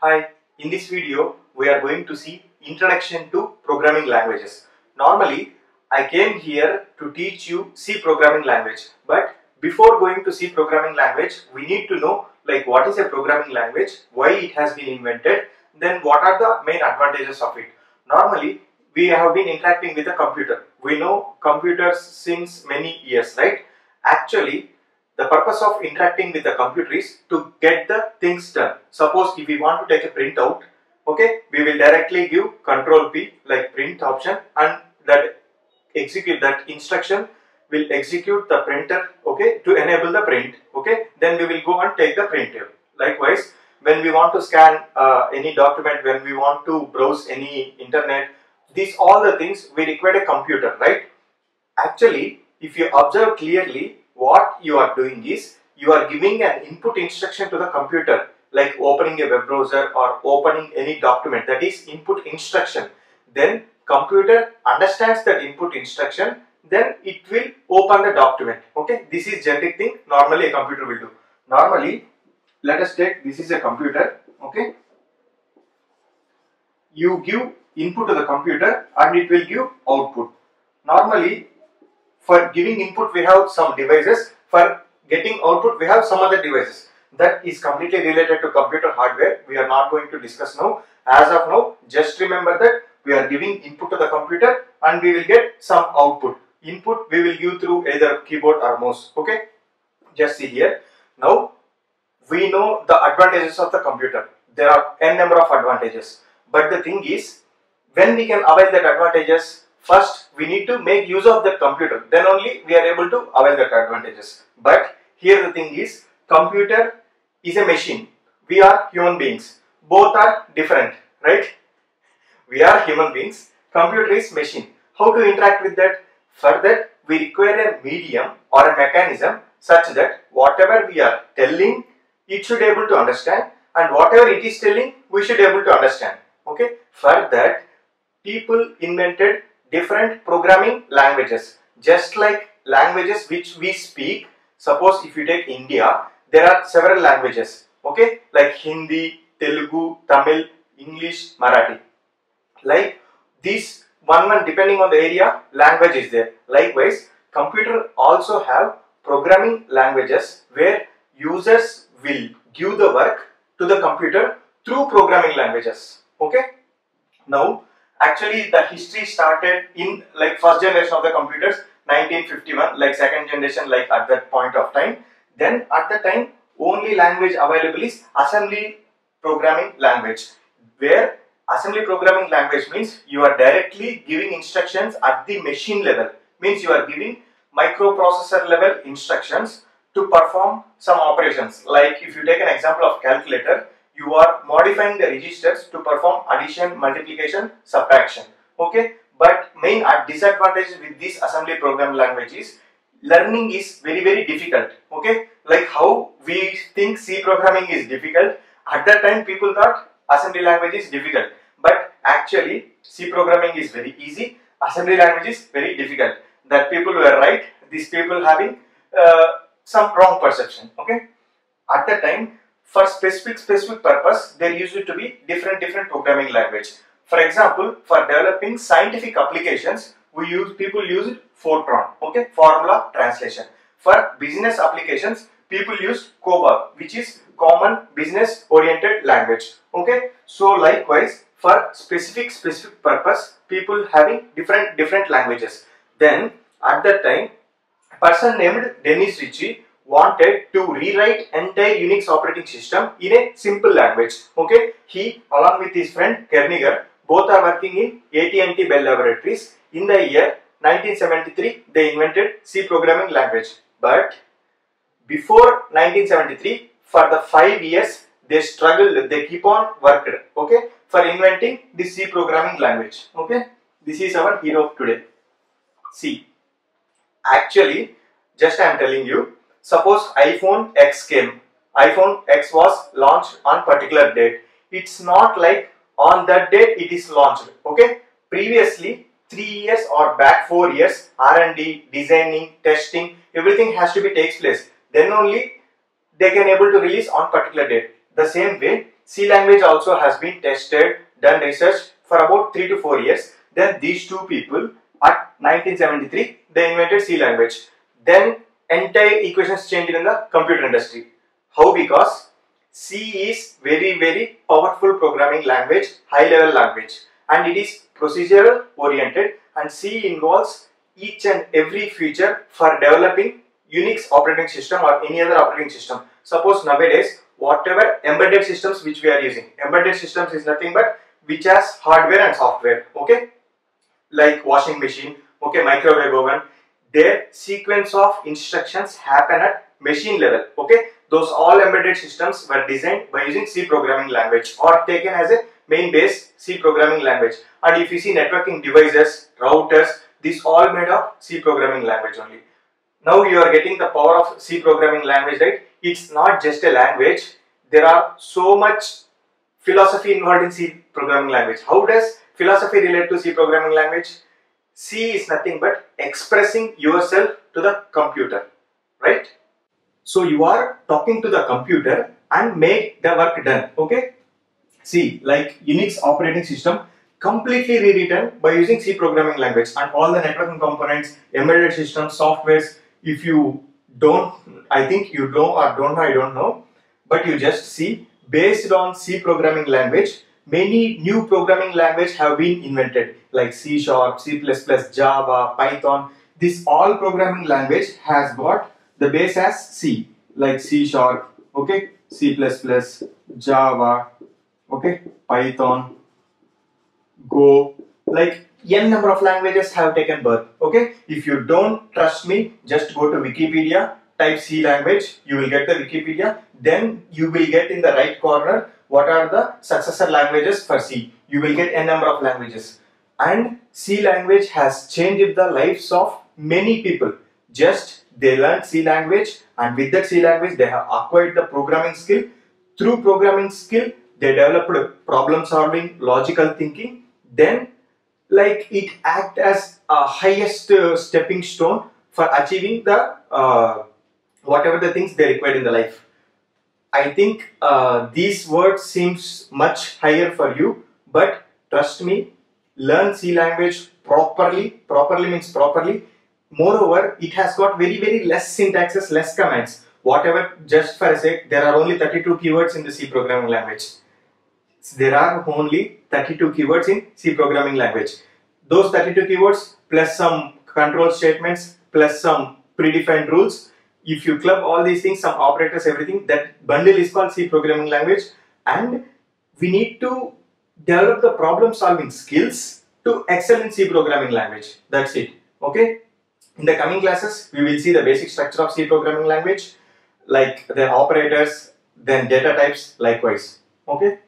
Hi, in this video we are going to see introduction to programming languages. Normally I came here to teach you C programming language but before going to C programming language we need to know like what is a programming language, why it has been invented, then what are the main advantages of it. Normally we have been interacting with a computer. We know computers since many years, right? Actually the purpose of interacting with the computer is to get the things done. Suppose if we want to take a printout, okay, we will directly give control P like print option and that execute that instruction will execute the printer, okay, to enable the print, okay. Then we will go and take the printer. Likewise, when we want to scan uh, any document, when we want to browse any internet, these all the things we require a computer, right? Actually, if you observe clearly, what you are doing is you are giving an input instruction to the computer like opening a web browser or opening any document that is input instruction. Then computer understands that input instruction then it will open the document. Okay? This is generic thing. Normally a computer will do. Normally let us take this is a computer. Okay? You give input to the computer and it will give output. Normally for giving input we have some devices. For getting output we have some other devices. That is completely related to computer hardware. We are not going to discuss now. As of now just remember that we are giving input to the computer and we will get some output. Input we will give through either keyboard or mouse. Okay? Just see here. Now we know the advantages of the computer. There are n number of advantages. But the thing is when we can avail that advantages first we need to make use of that computer. Then only we are able to avail that advantages. But here the thing is computer is a machine. We are human beings. Both are different right? We are human beings. Computer is machine. How to interact with that? For that we require a medium or a mechanism such that whatever we are telling it should be able to understand and whatever it is telling we should able to understand. Okay? For that people invented different programming languages. Just like languages which we speak suppose if you take india there are several languages okay? Like hindi telugu tamil english marathi. Like these one one depending on the area language is there. Likewise computer also have programming languages where users will give the work to the computer through programming languages okay? Now actually the history started in like first generation of the computers 1951 like second generation like at that point of time. Then at the time only language available is assembly programming language where assembly programming language means you are directly giving instructions at the machine level. Means you are giving microprocessor level instructions to perform some operations. Like if you take an example of calculator you are modifying the registers to perform addition multiplication subtraction. Okay? But main disadvantage with this assembly program language is learning is very very difficult. Okay? Like how we think c programming is difficult. At that time people thought assembly language is difficult. But actually c programming is very easy. Assembly language is very difficult. That people were right. These people having uh, some wrong perception. Okay? At that time for specific specific purpose there used to be different different programming language. For example for developing scientific applications we use people use fortran okay? Formula translation. For business applications people use cobol which is common business oriented language okay? So likewise for specific specific purpose people having different different languages. Then at that time person named dennis ritchie wanted to rewrite entire Unix operating system in a simple language. Okay, he along with his friend Kernighan both are working in AT&T Bell Laboratories. In the year 1973, they invented C programming language. But before 1973, for the five years, they struggled. They keep on worked. Okay, for inventing the C programming language. Okay, this is our hero today. C. Actually, just I am telling you suppose iphone x came. iphone x was launched on particular date. It's not like on that date it is launched okay? Previously three years or back four years r&d designing testing everything has to be takes place. Then only they can able to release on particular date. The same way C language also has been tested, done research for about 3 to 4 years. Then these two people at 1973 they invented C language. Then entire equations changed in the computer industry. How? Because C is very very powerful programming language, high level language and it is procedural oriented and C involves each and every feature for developing Unix operating system or any other operating system. Suppose nowadays whatever embedded systems which we are using, embedded systems is nothing but which has hardware and software, okay? Like washing machine, okay, microwave oven, their sequence of instructions happen at machine level, okay? Those all embedded systems were designed by using C programming language or taken as a main base C programming language. And if you see networking devices, routers, these all made of C programming language only. Now you are getting the power of C programming language, right? It's not just a language. There are so much philosophy involved in C programming language. How does philosophy relate to C programming language? C is nothing but expressing yourself to the computer, right? So you are talking to the computer and make the work done, okay? See, like Unix operating system completely rewritten by using C programming language and all the networking components, embedded systems, softwares. If you don't, I think you know or don't know, I don't know, but you just see based on C programming language, many new programming language have been invented like C Sharp, C++, Java, Python. This all programming language has got the base as C like C Sharp, okay, C++, Java, okay, Python, Go, like n number of languages have taken birth, okay. If you don't trust me, just go to Wikipedia, type C language, you will get the Wikipedia, then you will get in the right corner what are the successor languages for C. You will get n number of languages and C language has changed the lives of many people. Just they learned C language and with that C language they have acquired the programming skill. Through programming skill they developed problem solving, logical thinking. Then like it act as a highest uh, stepping stone for achieving the uh, whatever the things they required in the life. I think uh, these words seems much higher for you, but trust me, learn C language properly. Properly means properly. Moreover, it has got very very less syntaxes, less commands. Whatever, just for a sec, there are only 32 keywords in the C programming language. There are only 32 keywords in C programming language. Those 32 keywords plus some control statements plus some predefined rules if you club all these things, some operators, everything, that bundle is called C programming language and we need to develop the problem solving skills to excel in C programming language. That's it. Okay. In the coming classes, we will see the basic structure of C programming language, like the operators, then data types likewise. Okay.